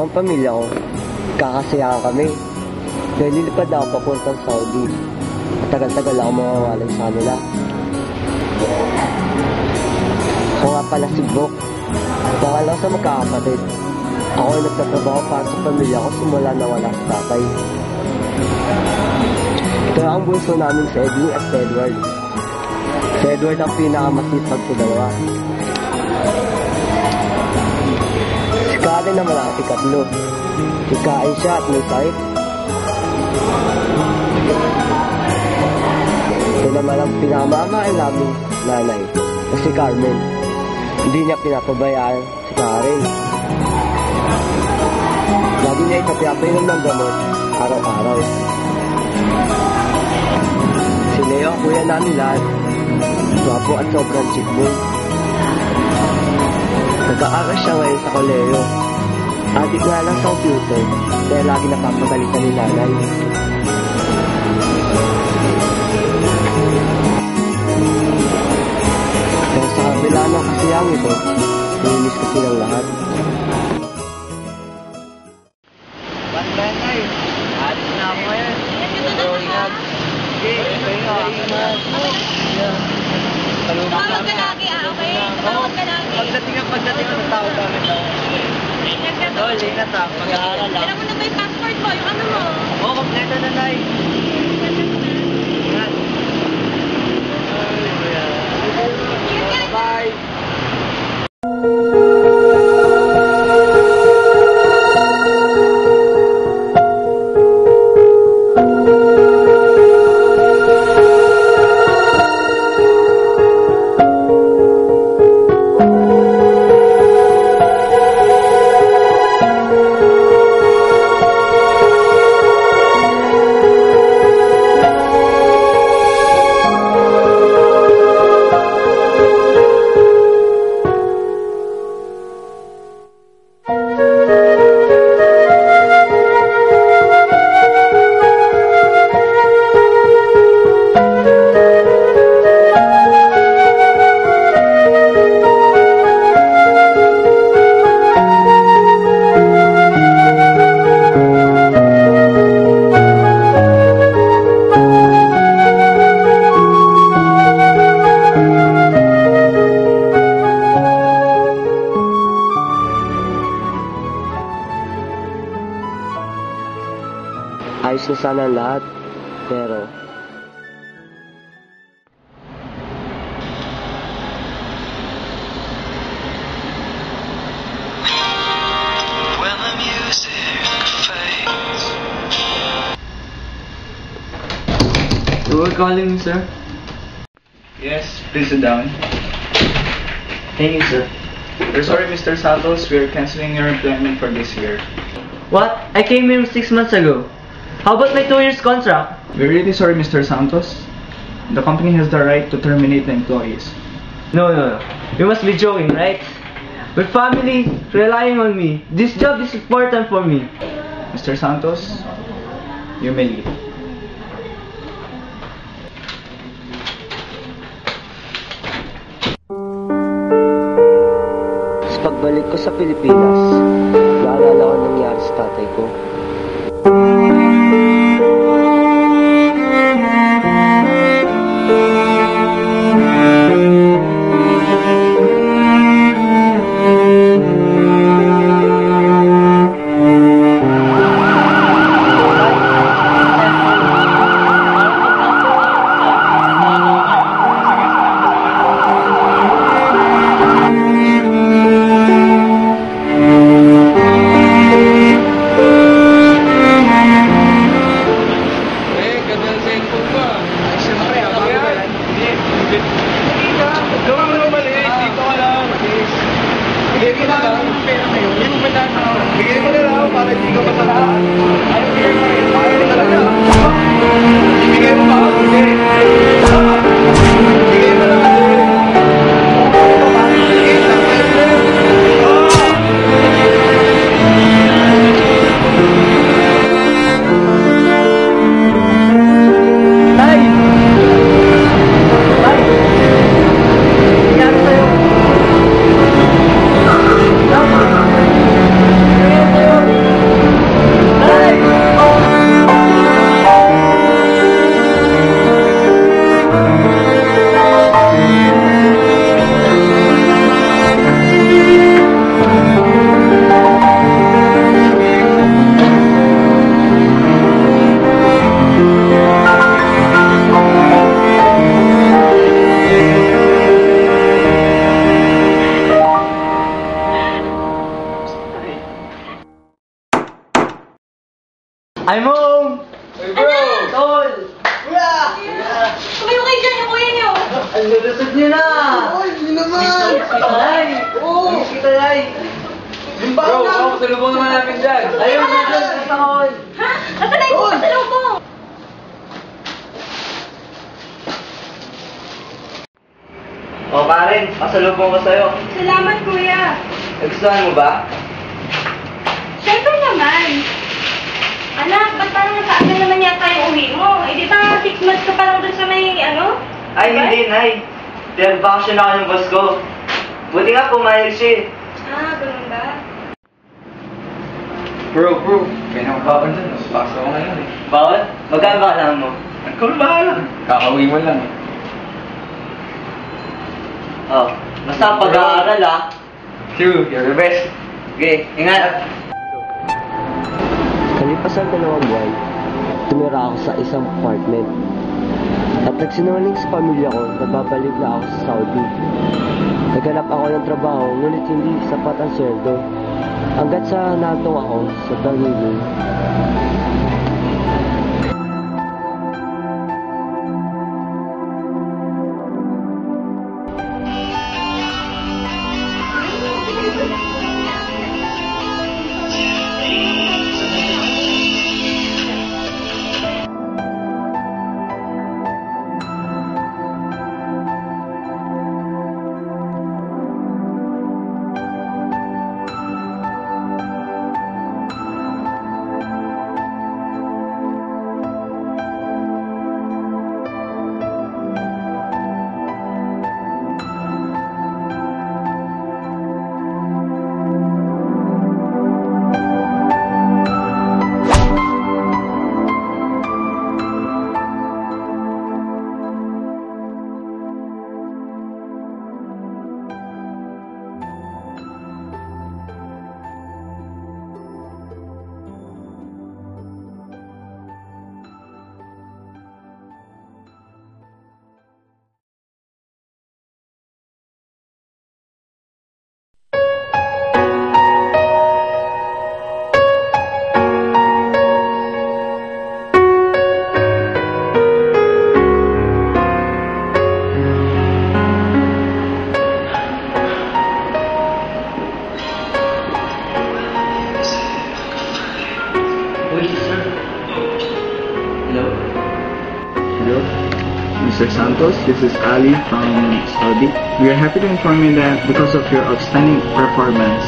Sa ang pamilya ko, kakasayahan kami. Dahil lilipad ako papuntang Saudi. Tagal-tagal ako mawawalay sa nila. Ako nga pala si Brooke. Pangalaw sa magkakapatid. Ako ay nagtatrabaho para sa pamilya ko simula na wala sa tatay. Ito ang bunso namin si Edwin at si Edward. Si Edward ang pinakamasipag sa dalawa. Si Karen naman ang ikatlo. Ikain siya at may sakit. Ito naman ang pinamamain namin nanay na si Carmen. Hindi niya pinapabayaan si Karen. Lagi niya ipapapainom ng gamot araw-araw. Si Leo kuya namin lahat. Gwapo at sobrang chick boy. Nag-aaral siya ngayon sa koleyo. Adik nga lang sa computer, kaya lagi napapagalitan ni nanay. Kaya sa kabila ng kasiyang ito, nilinis ko silang lahat. Ayos na sana ang lahat, pero When the music fades You were calling me, sir? Yes, please sit down. Thank you, sir. We're sorry, Mr. Santos. We are canceling your employment for this year. What? I came here six months ago. How about my two years contract? We're really sorry, Mr. Santos. The company has the right to terminate the employees. No, no, no. You must be joking, right? With family relying on me, this job is important for me. Mr. Santos, you may leave. sa pagbalik ko sa Pilipinas, naalala ko ang nangyari sa tatay ko. Ang lulusot niyo na! Ay, hindi naman! Kita, Lai! Oo! Miss kita, Lai! Bro, bro, salubong naman namin dyan! Ayun, dyan, sa takon! Ha? Nasaan na yung pasalubong? O, Karen, pasalubong ko sa'yo. Salamat, kuya. Nagustuhan mo ba? Siyempre naman. Anak, ba't parang nasaan na naman yata yung uwi mo? Eh, di ba six months ka pa lang dun sa may, ano? Ay, Diba? hindi, Nay. Dahil vacation ako ng boss ko. Buti nga pumayag siya eh. Ah, ganun ba? Bro, bro, kaya na magbaban dyan. Pasok ko ngayon eh. Bawal? Magkano ba kailangan mo? Ikaw na bahala. Kakauwi mo lang eh. Oh, basta pag-aaral ah. Q, you're the best. Okay, ingat. Kalipas ang dalawang buwan, tumira ako sa isang apartment. At nagsinungaling sa pamilya ko na babalik na ako sa Saudi. Naghanap ako ng trabaho ngunit hindi sapat ang sweldo. Hanggat sa natong ako sa Bangilin. Santos. This is Ali from Saudi. We are happy to inform you that because of your outstanding performance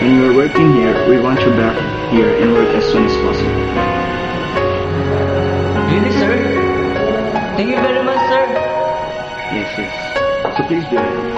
when you are working here, we want you back here and work as soon as possible. Really, sir? Thank you very much, sir. Yes, yes. So please do it.